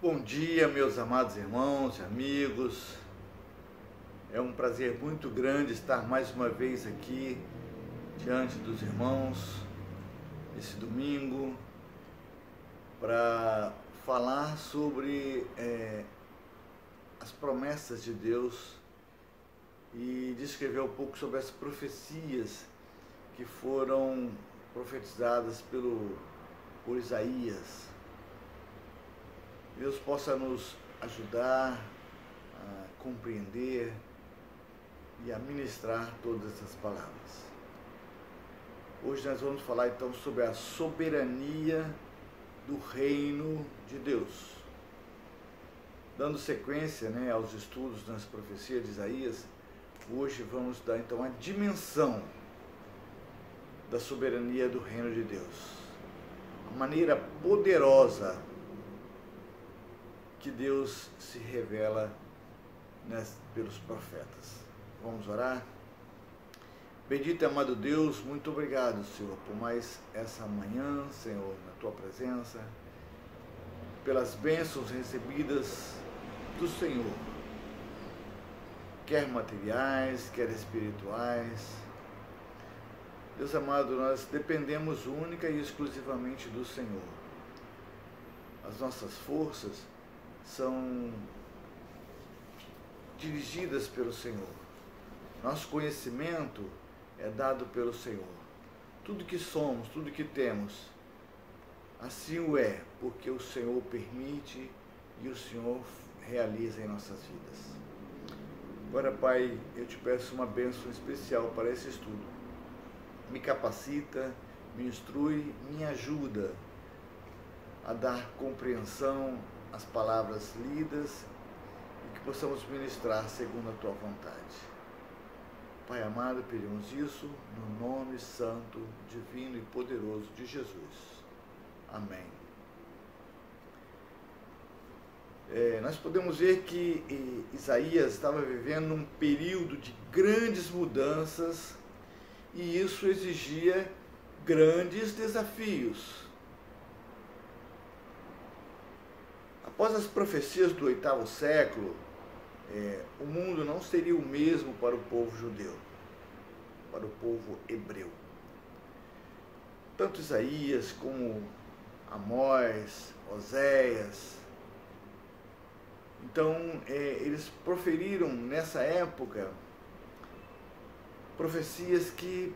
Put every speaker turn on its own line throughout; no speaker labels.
Bom dia, meus amados irmãos e amigos. É um prazer muito grande estar mais uma vez aqui diante dos irmãos esse domingo para falar sobre é, as promessas de Deus e descrever um pouco sobre as profecias que foram profetizadas pelo por Isaías Deus possa nos ajudar a compreender e a ministrar todas essas palavras. Hoje nós vamos falar então sobre a soberania do reino de Deus. Dando sequência né, aos estudos nas profecias de Isaías, hoje vamos dar então a dimensão da soberania do reino de Deus. A maneira poderosa que Deus se revela né, pelos profetas. Vamos orar? Bendito e amado Deus, muito obrigado, Senhor, por mais essa manhã, Senhor, na tua presença, pelas bênçãos recebidas do Senhor, quer materiais, quer espirituais. Deus amado, nós dependemos única e exclusivamente do Senhor. As nossas forças, são dirigidas pelo Senhor. Nosso conhecimento é dado pelo Senhor. Tudo que somos, tudo que temos, assim o é, porque o Senhor permite e o Senhor realiza em nossas vidas. Agora, Pai, eu te peço uma bênção especial para esse estudo. Me capacita, me instrui, me ajuda a dar compreensão as palavras lidas e que possamos ministrar segundo a tua vontade. Pai amado, pedimos isso no nome santo, divino e poderoso de Jesus. Amém. É, nós podemos ver que Isaías estava vivendo um período de grandes mudanças e isso exigia grandes desafios. Após as profecias do oitavo século, é, o mundo não seria o mesmo para o povo judeu, para o povo hebreu. Tanto Isaías como Amós, Oséias. Então, é, eles proferiram nessa época profecias que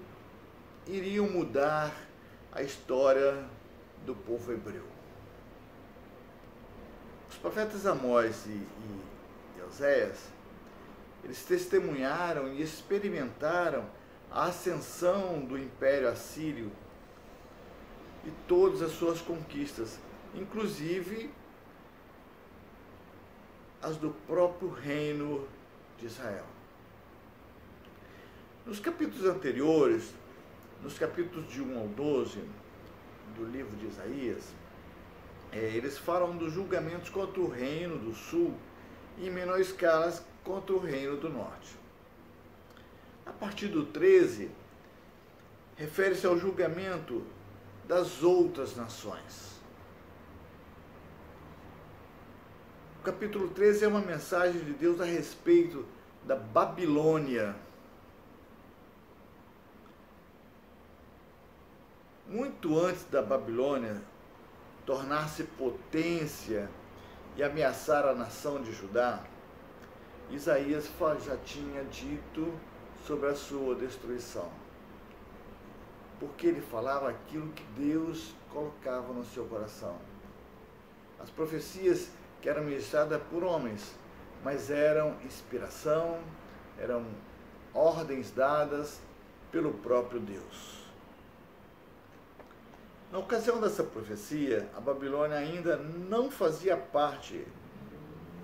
iriam mudar a história do povo hebreu. Profetas Amós e, e, e Oséias, eles testemunharam e experimentaram a ascensão do Império Assírio e todas as suas conquistas, inclusive as do próprio reino de Israel. Nos capítulos anteriores, nos capítulos de 1 ao 12 do livro de Isaías, é, eles falam dos julgamentos contra o reino do sul e em menor escala contra o reino do norte. A partir do 13, refere-se ao julgamento das outras nações. O capítulo 13 é uma mensagem de Deus a respeito da Babilônia. Muito antes da Babilônia tornar-se potência e ameaçar a nação de Judá, Isaías já tinha dito sobre a sua destruição. Porque ele falava aquilo que Deus colocava no seu coração. As profecias que eram ministradas por homens, mas eram inspiração, eram ordens dadas pelo próprio Deus. Na ocasião dessa profecia, a Babilônia ainda não fazia parte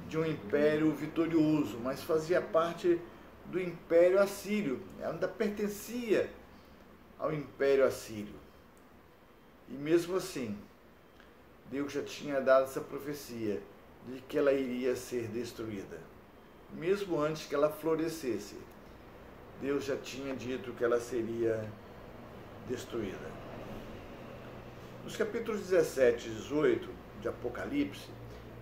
de um império vitorioso, mas fazia parte do império assírio. Ela ainda pertencia ao império assírio. E mesmo assim, Deus já tinha dado essa profecia de que ela iria ser destruída. Mesmo antes que ela florescesse, Deus já tinha dito que ela seria destruída. Nos capítulos 17 e 18 de Apocalipse,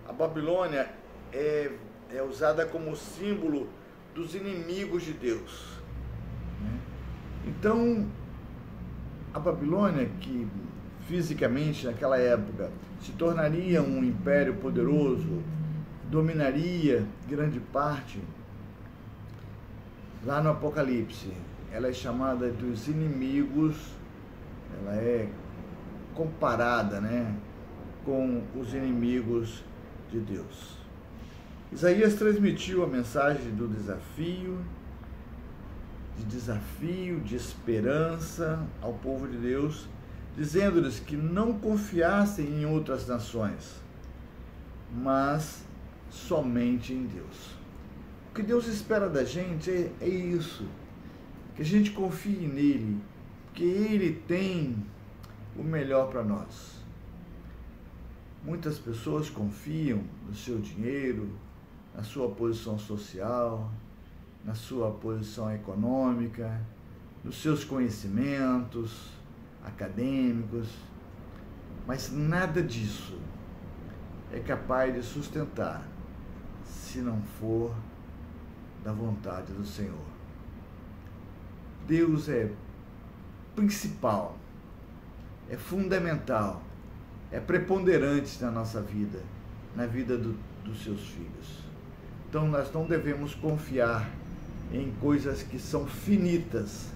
a Babilônia é, é usada como símbolo dos inimigos de Deus. Né? Então, a Babilônia, que fisicamente naquela época se tornaria um império poderoso, dominaria grande parte, lá no Apocalipse, ela é chamada dos inimigos, ela é comparada né, com os inimigos de Deus. Isaías transmitiu a mensagem do desafio, de desafio, de esperança ao povo de Deus, dizendo-lhes que não confiassem em outras nações, mas somente em Deus. O que Deus espera da gente é, é isso, que a gente confie nele, que ele tem o melhor para nós. Muitas pessoas confiam no seu dinheiro, na sua posição social, na sua posição econômica, nos seus conhecimentos acadêmicos, mas nada disso é capaz de sustentar se não for da vontade do Senhor. Deus é principal, é fundamental, é preponderante na nossa vida, na vida do, dos seus filhos. Então nós não devemos confiar em coisas que são finitas,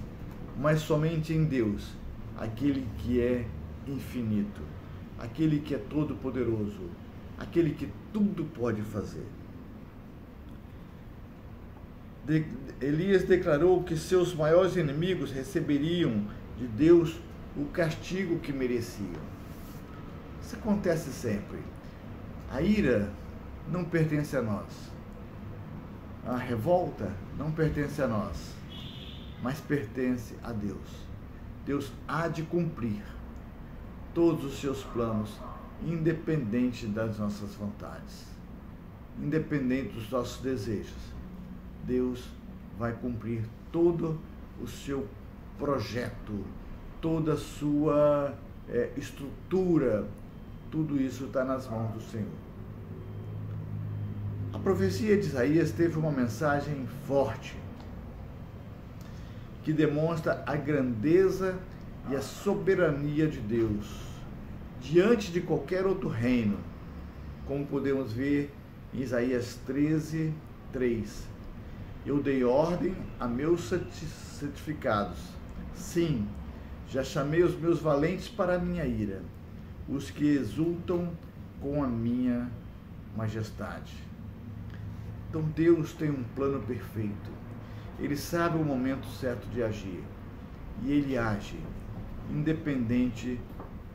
mas somente em Deus, aquele que é infinito, aquele que é todo-poderoso, aquele que tudo pode fazer. De, Elias declarou que seus maiores inimigos receberiam de Deus o castigo que mereciam. Isso acontece sempre. A ira não pertence a nós a revolta não pertence a nós, mas pertence a Deus. Deus há de cumprir todos os seus planos, independente das nossas vontades, independente dos nossos desejos. Deus vai cumprir todo o seu projeto, toda a sua é, estrutura, tudo isso está nas mãos do Senhor. A profecia de Isaías teve uma mensagem forte que demonstra a grandeza e a soberania de Deus diante de qualquer outro reino, como podemos ver em Isaías 13, 3. Eu dei ordem a meus santificados. Sim, já chamei os meus valentes para a minha ira, os que exultam com a minha majestade. Então Deus tem um plano perfeito. Ele sabe o momento certo de agir. E ele age, independente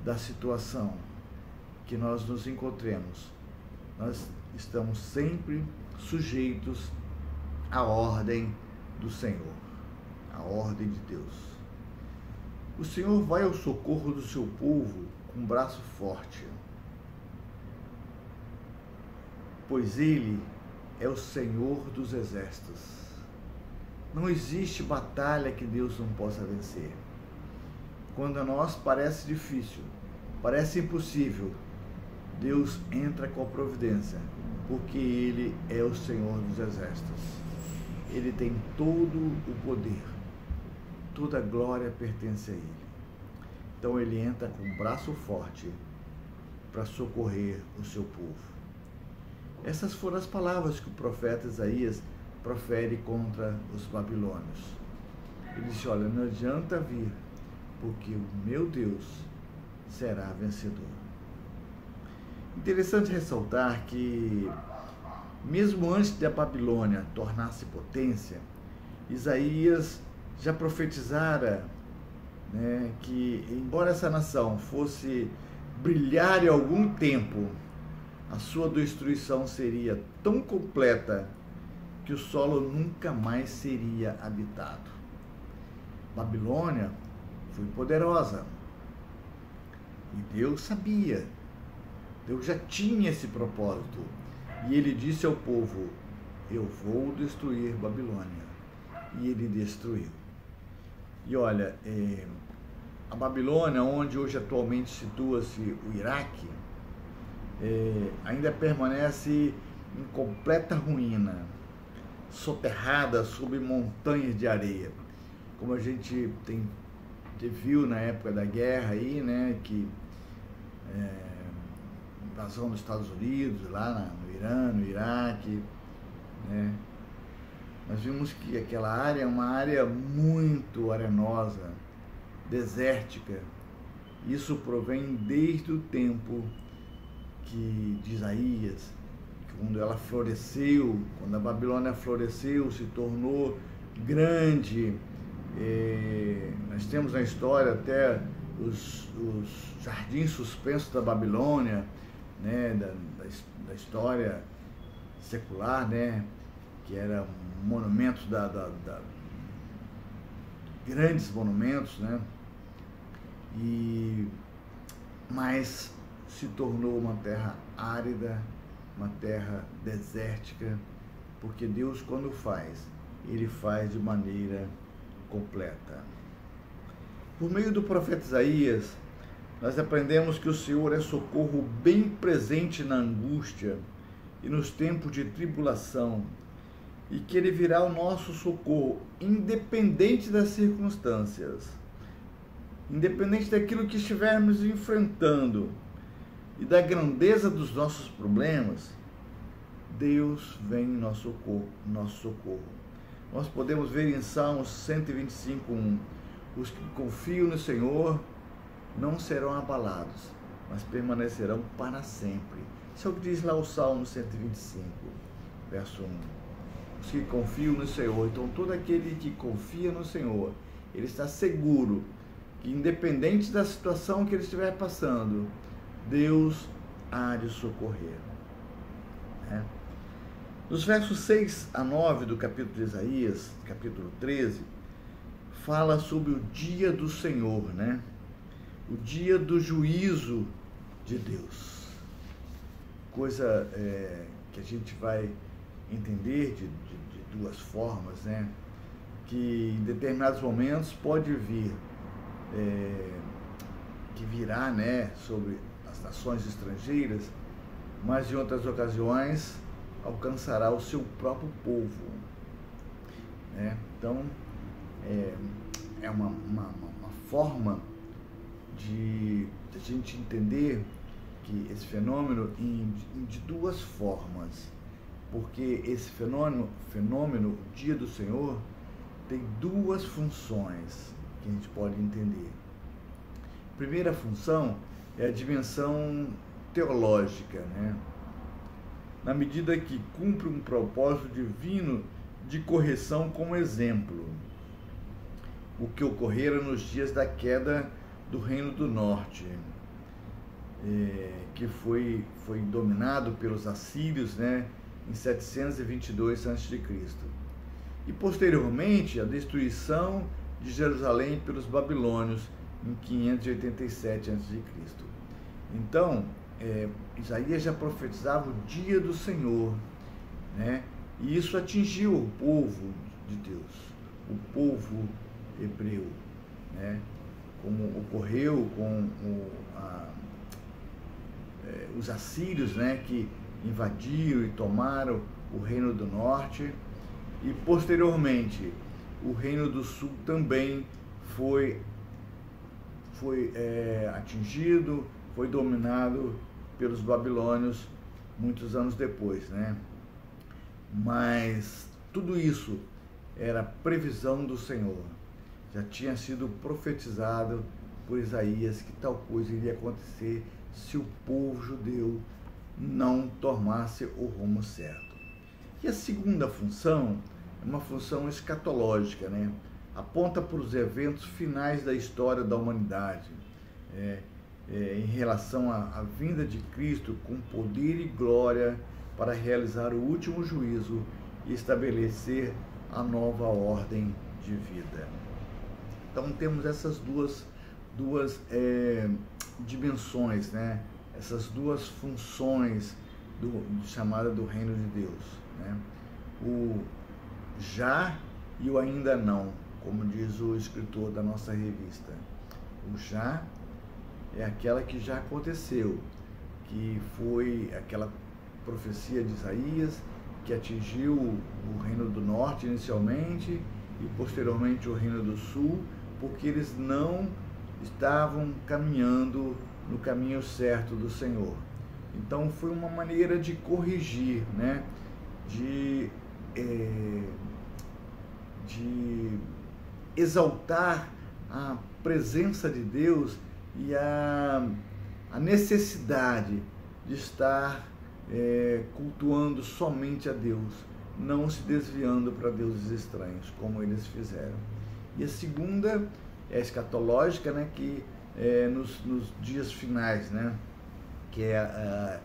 da situação que nós nos encontremos. Nós estamos sempre sujeitos à ordem do Senhor, à ordem de Deus. O Senhor vai ao socorro do seu povo com um braço forte, pois ele é o Senhor dos exércitos. Não existe batalha que Deus não possa vencer. Quando a nós parece difícil, parece impossível, Deus entra com a providência, porque Ele é o Senhor dos exércitos. Ele tem todo o poder, toda glória pertence a Ele. Então Ele entra com um braço forte para socorrer o seu povo. Essas foram as palavras que o profeta Isaías profere contra os babilônios. Ele disse: Olha, não adianta vir, porque o meu Deus será vencedor. Interessante ressaltar que, mesmo antes de a Babilônia tornar-se potência, Isaías já profetizara né, que, embora essa nação fosse brilhar em algum tempo, a sua destruição seria tão completa que o solo nunca mais seria habitado. Babilônia foi poderosa. E Deus sabia. Deus já tinha esse propósito. E ele disse ao povo: Eu vou destruir Babilônia. E ele destruiu. E olha, é, a Babilônia, onde hoje atualmente situa-se o Iraque, é, ainda permanece em completa ruína, soterrada sob montanhas de areia. Como a gente tem, viu na época da guerra aí, né, que é, invasão dos Estados Unidos, lá no Irã, no Iraque, né, nós vimos que aquela área é uma área muito arenosa, desértica. Isso provém desde o tempo que de Isaías, quando ela floresceu, quando a Babilônia floresceu, se tornou grande. É, nós temos na história até os, os jardins suspensos da Babilônia, né, da, da, da história secular, né, que eram monumentos da, da, da, grandes monumentos, né, e mas se tornou uma terra árida, uma terra desértica, porque Deus, quando faz, ele faz de maneira completa. Por meio do profeta Isaías, nós aprendemos que o Senhor é socorro bem presente na angústia e nos tempos de tribulação, e que Ele virá ao nosso socorro, independente das circunstâncias, independente daquilo que estivermos enfrentando e da grandeza dos nossos problemas, Deus vem em nosso socorro. Nosso socorro. Nós podemos ver em Salmos 125, 1, os que confiam no Senhor não serão abalados, mas permanecerão para sempre. Isso é o que diz lá o Salmo 125, verso 1. Os que confiam no Senhor. Então, todo aquele que confia no Senhor, ele está seguro que, independente da situação que ele estiver passando, Deus há de socorrer. É. Nos versos 6 a 9 do capítulo de Isaías, capítulo 13, fala sobre o dia do Senhor, né? O dia do juízo de Deus. Coisa é, que a gente vai entender de, de, de, duas formas, né? Que em determinados momentos pode vir, é, que virá, né, sobre nações estrangeiras, mas em outras ocasiões alcançará o seu próprio povo. Né? Então, é, é uma, uma, uma forma de, de, a gente entender que esse fenômeno em, de duas formas, porque esse fenômeno, fenômeno, Dia do Senhor, tem duas funções que a gente pode entender. primeira função é a dimensão teológica, né? na medida que cumpre um propósito divino de correção como exemplo. O que ocorrera nos dias da queda do Reino do Norte, é, que foi, foi dominado pelos assírios né, em 722 a.C. E posteriormente a destruição de Jerusalém pelos babilônios em 587 a.C. Então, é, Isaías já profetizava o dia do Senhor, né? E isso atingiu o povo de Deus, o povo hebreu, né? Como ocorreu com o, a, é, os assírios, né? Que invadiram e tomaram o reino do norte e posteriormente o reino do sul também foi foi é, atingido foi dominado pelos babilônios muitos anos depois, né? Mas tudo isso era previsão do Senhor. Já tinha sido profetizado por Isaías que tal coisa iria acontecer se o povo judeu não tomasse o rumo certo. E a segunda função é uma função escatológica, né? Aponta para os eventos finais da história da humanidade. É, é, em relação à, à vinda de Cristo com poder e glória para realizar o último juízo e estabelecer a nova ordem de vida. Então temos essas duas, duas é, dimensões, né? Essas duas funções do, do, chamada do reino de Deus. Né? O já e o ainda não, como diz o escritor da nossa revista. O já é aquela que já aconteceu, que foi aquela profecia de Isaías que atingiu o reino do norte inicialmente e posteriormente o reino do sul, porque eles não estavam caminhando no caminho certo do Senhor. Então foi uma maneira de corrigir, né? de, é, de exaltar a presença de Deus e a, a necessidade de estar é, cultuando somente a Deus, não se desviando para deuses estranhos, como eles fizeram. E a segunda é escatológica, né, que é nos, nos dias finais, né, que é a,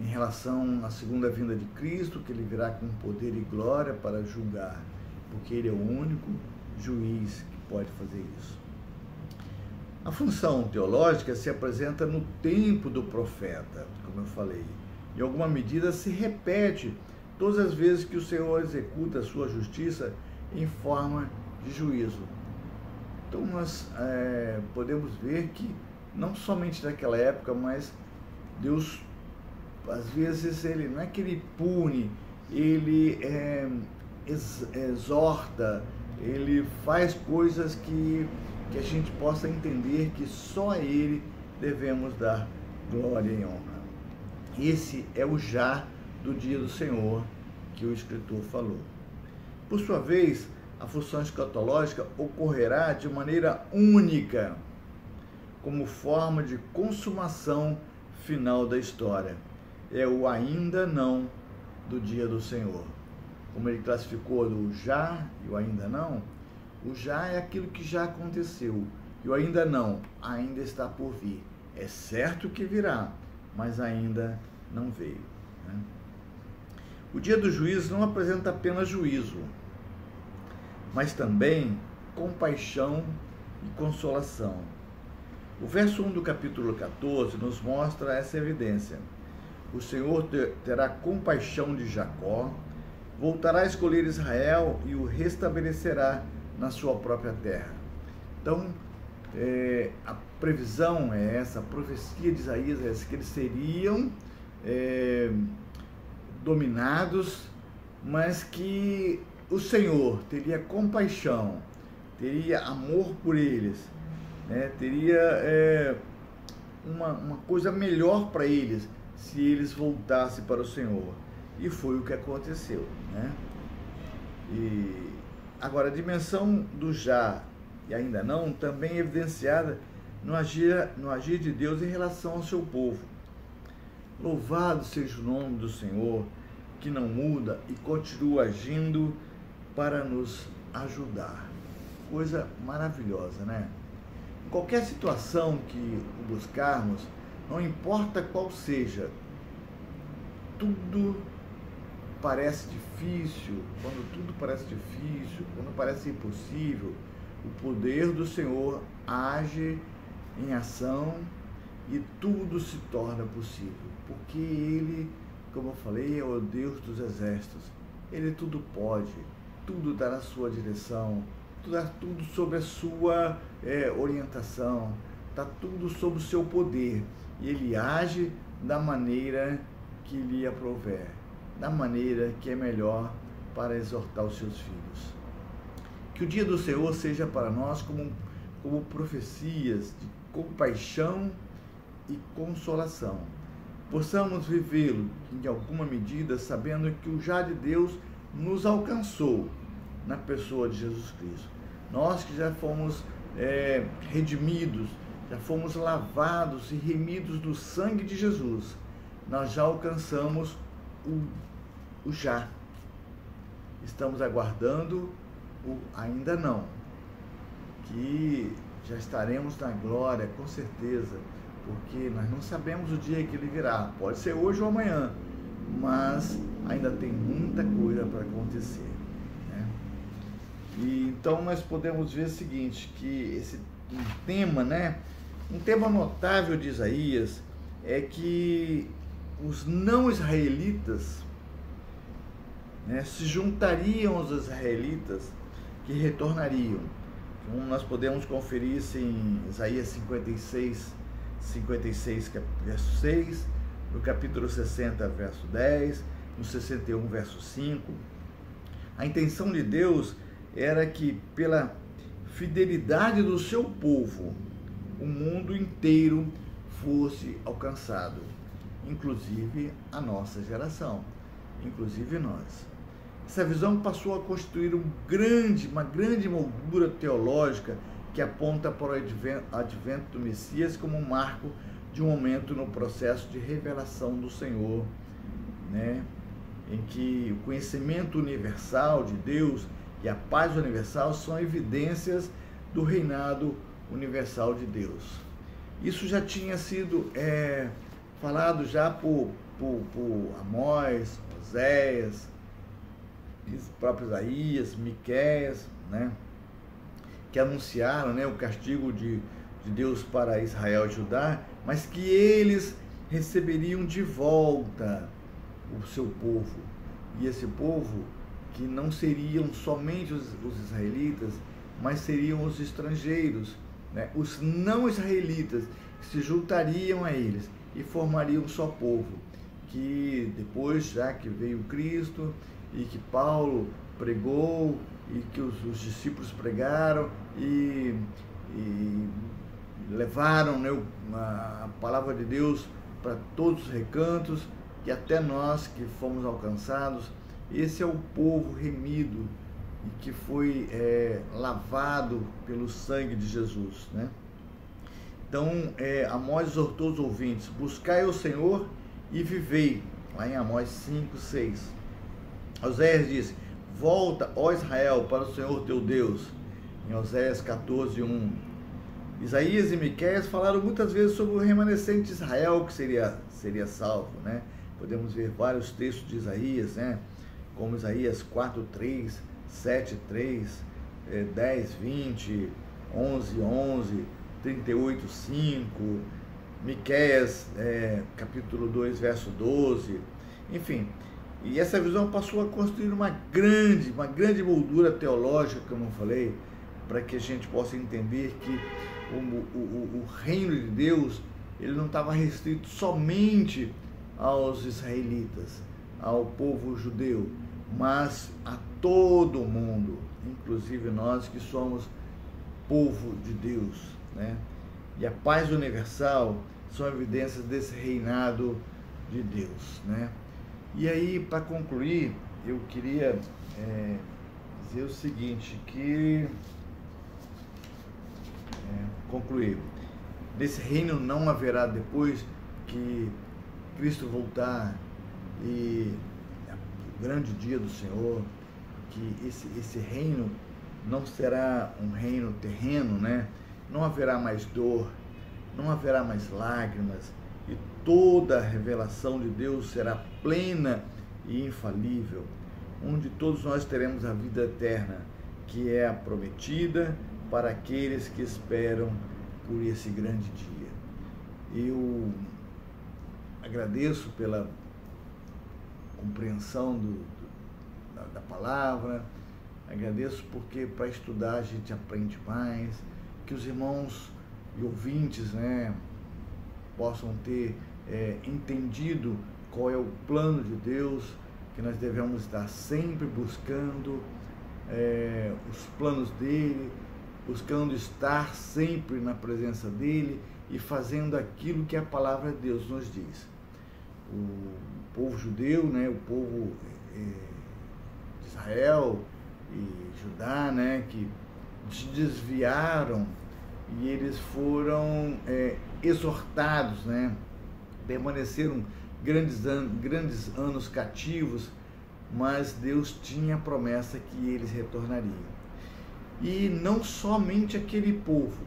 em relação à segunda vinda de Cristo, que ele virá com poder e glória para julgar, porque ele é o único juiz que pode fazer isso. A função teológica se apresenta no tempo do profeta, como eu falei. Em alguma medida se repete todas as vezes que o Senhor executa a sua justiça em forma de juízo. Então nós é, podemos ver que não somente naquela época, mas Deus às vezes ele não é que ele pune, ele é, exorta, ele faz coisas que, que a gente possa entender que só a ele devemos dar glória e honra. Esse é o já do dia do Senhor que o escritor falou. Por sua vez, a função escatológica ocorrerá de maneira única, como forma de consumação final da história é o ainda não do dia do Senhor. Como ele classificou o já e o ainda não, o já é aquilo que já aconteceu e o ainda não ainda está por vir. É certo que virá, mas ainda não veio. Né? O dia do juízo não apresenta apenas juízo, mas também compaixão e consolação. O verso 1 do capítulo 14 nos mostra essa evidência. O Senhor terá compaixão de Jacó, voltará a escolher Israel e o restabelecerá na sua própria terra. Então, é, a previsão é essa, a profecia de Isaías é essa, que eles seriam é, dominados, mas que o Senhor teria compaixão, teria amor por eles, né? teria é, uma, uma coisa melhor para eles, se eles voltassem para o Senhor. E foi o que aconteceu. Né? E agora, a dimensão do já e ainda não também é evidenciada no agir, no agir de Deus em relação ao seu povo. Louvado seja o nome do Senhor, que não muda e continua agindo para nos ajudar. Coisa maravilhosa, né? Em qualquer situação que buscarmos, não importa qual seja, tudo parece difícil, quando tudo parece difícil, quando parece impossível, o poder do Senhor age em ação e tudo se torna possível, porque Ele, como eu falei, é o Deus dos exércitos. Ele tudo pode, tudo está na sua direção, tudo, tudo sob a sua é, orientação, está tudo sob o seu poder e ele age da maneira que lhe aprouver, da maneira que é melhor para exortar os seus filhos. Que o dia do Senhor seja para nós como, como profecias de compaixão e consolação. Possamos vivê-lo em alguma medida, sabendo que o já de Deus nos alcançou na pessoa de Jesus Cristo. Nós que já fomos é, redimidos, já fomos lavados e remidos do sangue de Jesus, nós já alcançamos o, o já. Estamos aguardando o ainda não, que já estaremos na glória, com certeza, porque nós não sabemos o dia que ele virá. Pode ser hoje ou amanhã, mas ainda tem muita coisa para acontecer. Né? E então nós podemos ver o seguinte, que esse tema, né? Um tema notável de Isaías é que os não israelitas né, se juntariam aos israelitas que retornariam. Então, nós podemos conferir isso em Isaías 56, 56, verso 6, no capítulo 60, verso 10, no 61, verso 5. A intenção de Deus era que, pela fidelidade do seu povo, o mundo inteiro fosse alcançado, inclusive a nossa geração, inclusive nós. Essa visão passou a constituir um grande, uma grande moldura teológica que aponta para o advento do Messias como um marco de um momento no processo de revelação do Senhor, né? em que o conhecimento universal de Deus e a paz universal são evidências do reinado universal de Deus. Isso já tinha sido é, falado já por, por, por Amós, Oséias, próprio Isaías, Miquéias, né? que anunciaram né, o castigo de, de Deus para Israel e Judá, mas que eles receberiam de volta o seu povo. E esse povo que não seriam somente os, os israelitas, mas seriam os estrangeiros, né? os não israelitas, se juntariam a eles e formariam um só povo. Que depois, já que veio Cristo e que Paulo pregou e que os, os discípulos pregaram e, e levaram né, a palavra de Deus para todos os recantos e até nós que fomos alcançados. Esse é o povo remido e que foi é, lavado pelo sangue de Jesus. Né? Então, é, Amós exortou os ouvintes: buscai o Senhor e vivei. Lá em Amós 5, 6. Oséias disse: Volta, ó Israel, para o Senhor teu Deus. Em Oséias 14, 1. Isaías e Miqueias falaram muitas vezes sobre o remanescente de Israel que seria, seria salvo, né? Podemos ver vários textos de Isaías, né? Como Isaías 4, 3, 7, 3, 10, 20, 11, 11, 38, 5, Miqueias, é, capítulo 2, verso 12, enfim, e essa visão passou a construir uma grande, uma grande moldura teológica, como eu falei, para que a gente possa entender que o, o, o reino de Deus ele não estava restrito somente aos israelitas, ao povo judeu, mas a todo mundo, inclusive nós que somos povo de Deus, né? E a paz universal são evidências desse reinado de Deus, né? E aí, para concluir, eu queria é, dizer o seguinte, que concluir. Desse reino não haverá depois que Cristo voltar e o grande dia do Senhor, que esse, esse reino não será um reino terreno, né? Não haverá mais dor, não haverá mais lágrimas, e toda a revelação de Deus será plena e infalível, onde todos nós teremos a vida eterna, que é a prometida para aqueles que esperam por esse grande dia. Eu agradeço pela compreensão do, do, da, da palavra, agradeço porque para estudar a gente aprende mais, que os irmãos e ouvintes, né, possam ter é, entendido qual é o plano de Deus, que nós devemos estar sempre buscando é, os planos dele, buscando estar sempre na presença dele e fazendo aquilo que a palavra de Deus nos diz. O povo judeu, né, o povo é, de Israel e Judá, né, que desviaram e eles foram é, exortados, né? permaneceram grandes, an grandes anos cativos, mas Deus tinha a promessa que eles retornariam. E não somente aquele povo,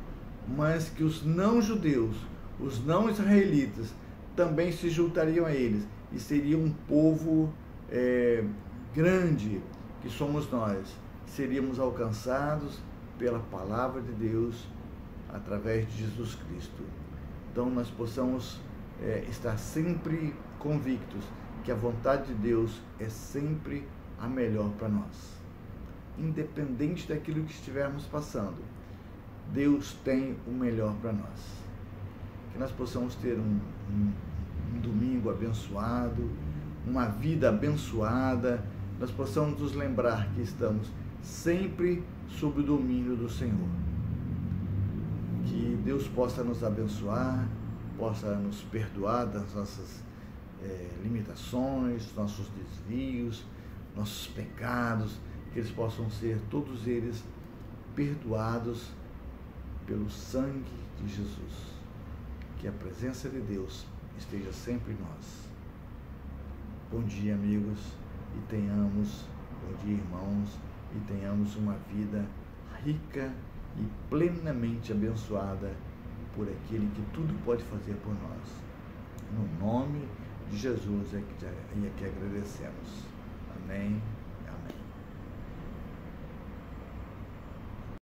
mas que os não-judeus, os não-israelitas, também se juntariam a eles e seria um povo é, grande que somos nós. Seríamos alcançados pela palavra de Deus através de Jesus Cristo. Então, nós possamos é, estar sempre convictos que a vontade de Deus é sempre a melhor para nós. Independente daquilo que estivermos passando, Deus tem o melhor para nós. Que nós possamos ter um, um um domingo abençoado, uma vida abençoada, nós possamos nos lembrar que estamos sempre sob o domínio do Senhor. Que Deus possa nos abençoar, possa nos perdoar das nossas é, limitações, nossos desvios, nossos pecados, que eles possam ser todos eles perdoados pelo sangue de Jesus. Que a presença de Deus esteja sempre em nós. Bom dia, amigos, e tenhamos, bom dia, irmãos, e tenhamos uma vida rica e plenamente abençoada por aquele que tudo pode fazer por nós. No nome de Jesus é que, é que agradecemos. Amém.